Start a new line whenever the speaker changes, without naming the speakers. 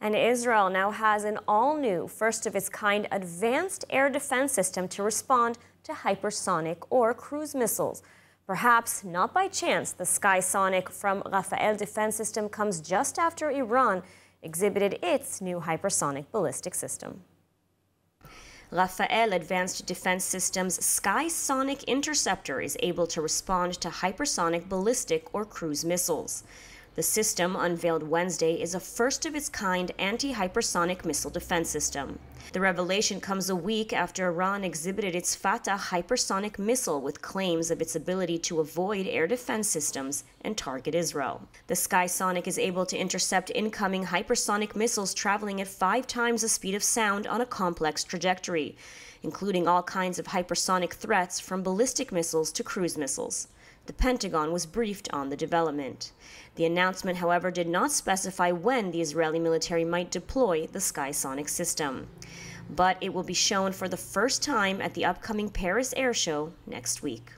And Israel now has an all new, first of its kind advanced air defense system to respond to hypersonic or cruise missiles. Perhaps not by chance, the Skysonic from Rafael defense system comes just after Iran exhibited its new hypersonic ballistic system. Rafael Advanced Defense Systems Skysonic Interceptor is able to respond to hypersonic ballistic or cruise missiles. The system, unveiled Wednesday, is a first of its kind anti hypersonic missile defense system. The revelation comes a week after Iran exhibited its Fatah hypersonic missile with claims of its ability to avoid air defense systems and target Israel. The Skysonic is able to intercept incoming hypersonic missiles traveling at five times the speed of sound on a complex trajectory, including all kinds of hypersonic threats from ballistic missiles to cruise missiles. The Pentagon was briefed on the development. The announcement, however, did not specify when the Israeli military might deploy the Skysonic system. But it will be shown for the first time at the upcoming Paris Air Show next week.